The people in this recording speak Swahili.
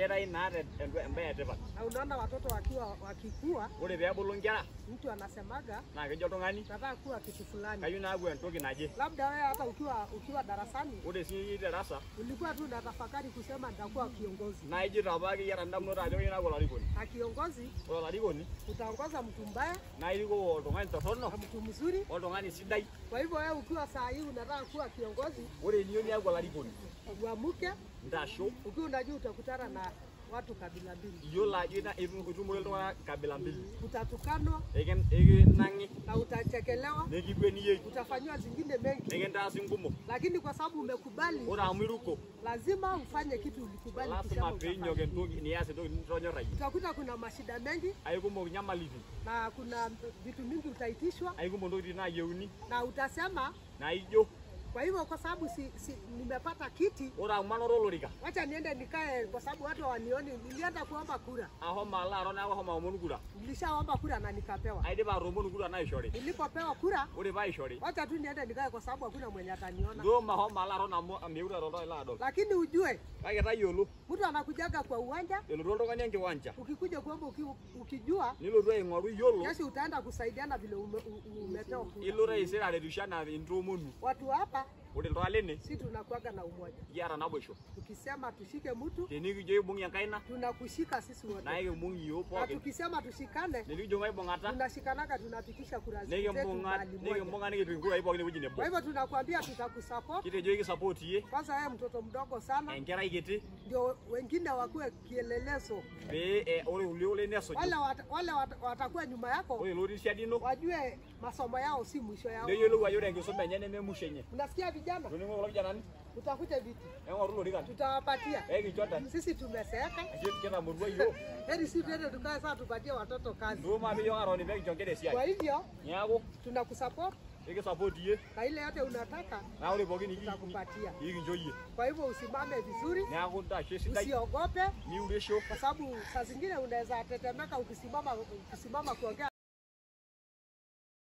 keetae naa te- embaye etipat Na unaona watoto wakiwa wakikua, ore peebulu nkera mtu anasemaga naa kejo oltung'ani nataka kuwa kitu fulani. kayieu naaku entoki naje Labda wewe hata ukiwa ukiwa darasani ore sii darasa? ulikuwa tu unatafakari kusema nitakuwa kiongozi, na ijito apake iyata ndamunot ajo kayieu naaku olarikoni na kiongozi ore olarikoni utaongoza mtu mbaya na iliko oltung'ani torrono mtu mzuri. oltung'ani sidai. Kwa hivyo wewe ukiwa saa hii unataka kuwa kiongozi, ore eniyieu niaku olarikoni uamuke ntasho ukiwa unajua utakutana na watu kabila mbili, iyiolo ajo ina- itumore iltung'anak kabila mbili. Utatukanwa. Ege nangi. Na utachekelewa, nikigweniyieki utafanyiwa zingine mengi, nikintaasi nkumok lakini kwa sababu umekubali, ore amu iruko lazima ufanye kitu ulikubali piinyok ni entoki nias entoki nitonyorrayie Utakuta kuna mashida mengi aikumok livi. na kuna vitu mingi utaitishwa aikumok ntokitin naayieuni na utasema. naijo Kwa hivyo kwa sababu si, si, nimepata kiti, ora amu rolo olorika wacha niende nikae, kwa sababu watu wanioni. Nilienda kuomba kura, Aho mala aton aho ahomo aomonu kura nilishaomba kura na nikapewa. aide ba atoomonu kura na ishori. Nilipopewa kura, ore ba ishori, wacha tu niende nikae, kwa sababu hakuna mwenye ataniona. Ndio maho alo aton amu miura aton ila ado. Lakini ujue kaketa yolo, mtu anakujaga kwa uwanja, elotu oltung'ani enkiwanja ukikuja kuomba uki, ukijua nilotu aing'oru yolo, kesho utaenda kusaidiana vile ume, umepewa kura. ilo taisere aretusho anaa intoomonu Watu hapa ore lini? si tunakuaga na umoja, Yara naboisho tukisema tushike mtu tenikijo ibungi enkaina tunakushika sisi wote, naa ikimbung' iyiok na tukisema tushikane tenikijo maibung'ata tunashikanaga tunapitisha kura zetu moja. nikimbung'a nikitu inkurai pookin ewueji nebo Kwa hivyo tunakwambia tutakusupport. kitejo ikisupport iyie Kwanza wewe mtoto mdogo sana, enkerai kiti ndio wengine wakuwe kielelezo, pee eh, ole ule ule neso. wale wale wat, watakuwa nyuma yako. Ole lori shadino. wajue masomo yao si mwisho yao. Ndio yule wajue enkisuma enye nememusho Unasikia vijana, utafute viti. Lorikan tutawapatia. ntan Sisi tumeseeka, heri si tuende tukae saa tupatie watoto kazi. Kwa hivyo tunakusupport. Ikisupport iyie na ile yote unataka naa ore pookin iki- tutakupatia. ikincho iyie Kwa hivyo usimame vizuri, usiogope, niuresho kwa sababu saa zingine unaweza tetemeka ukisimama ukisimama kuongea